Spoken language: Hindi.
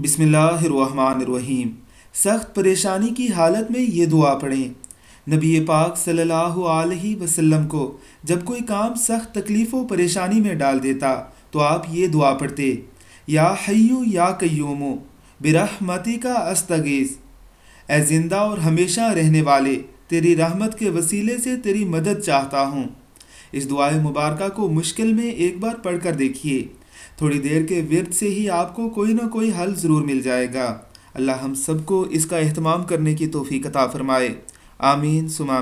बिस्मिल्लाहिर्रहमानिर्रहीम। सख्त परेशानी की हालत में ये दुआ पढ़ें। नबी पाक सल्लल्लाहु अलैहि वसल्लम को जब कोई काम सख्त तकलीफ़ व परेशानी में डाल देता तो आप ये दुआ पढ़ते, या हय्यू या कयूमो बिरहमती का अस्तगेज़। ए ज़िंदा और हमेशा रहने वाले, तेरी रहमत के वसीले से तेरी मदद चाहता हूँ। इस दुआ मुबारक को मुश्किल में एक बार पढ़ कर देखिए। थोड़ी देर के व्यर्थ से ही आपको कोई ना कोई हल ज़रूर मिल जाएगा। अल्लाह हम सबको इसका अहतमाम करने की तोफ़ी कता फ़रमाए। आमीन, सुमा